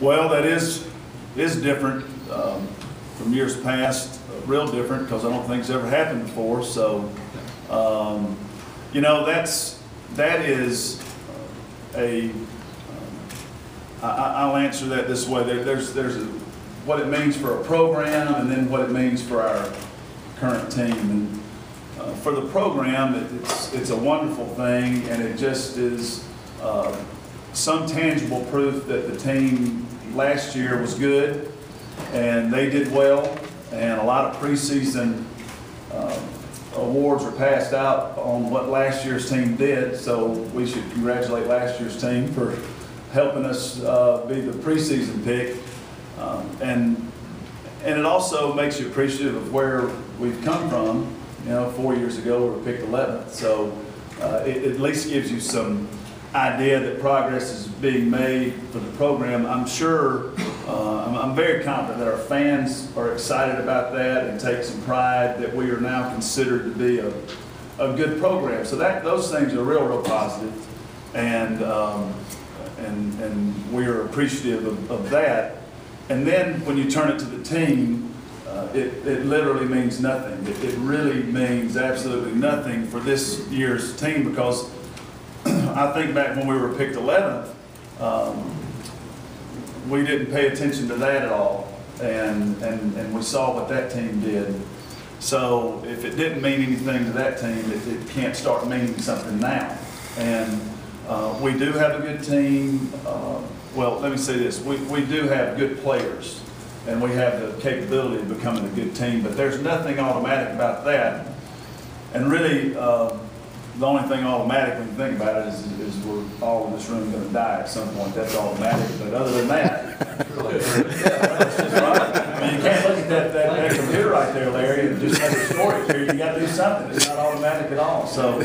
Well, that is, is different um, from years past, uh, real different, because I don't think it's ever happened before, so, um, you know, that's, that is a, um, I, I- I'll answer that this way, There- there's, there's a- what it means for a program, and then what it means for our current team. And uh, for the program, it- it's, it's a wonderful thing, and it just is uh, some tangible proof that the team last year was good, and they did well, and a lot of preseason uh, awards were passed out on what last year's team did, so we should congratulate last year's team for helping us uh, be the preseason pick. Um, And, and it also makes you appreciative of where we've come from. You know, four years ago, we were picked 11th, so uh, it at least gives you some idea that progress is being made for the program. I'm sure, uh, I'm, I'm very confident that our fans are excited about that and take some pride that we are now considered to be a, a good program. So that, those things are real, real. And, um, and, and we are appreciative of, of that. And then when you turn it to the team, uh, it, it literally means nothing. It, it really means absolutely nothing for this year's team because I think back when we were picked 11th, um, we didn't pay attention to that at all. And, and, and we saw what that team did. So if it didn't mean anything to that team, it, it can't start meaning something now. And uh, we do have a good team. Uh, well, let me say this: we, we do have good players, and we have the capability of becoming a good team. But there's nothing automatic about that. And really, uh, the only thing automatic when you think about it is, is we're all in this room going to die at some point. That's automatic. But other than that, that's just right. I mean, you can't look at that, that, that computer right there, Larry, and just make a story here. You got to do something. It's not automatic at all. So,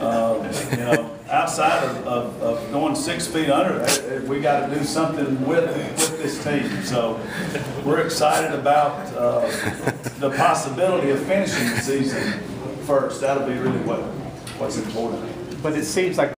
uh, you know, outside of, of, of going six feet under eh, we got to do something with, with this team. So we're excited about, uh, the possibility of finishing the season first. That'll be really what, what's important. But it seems like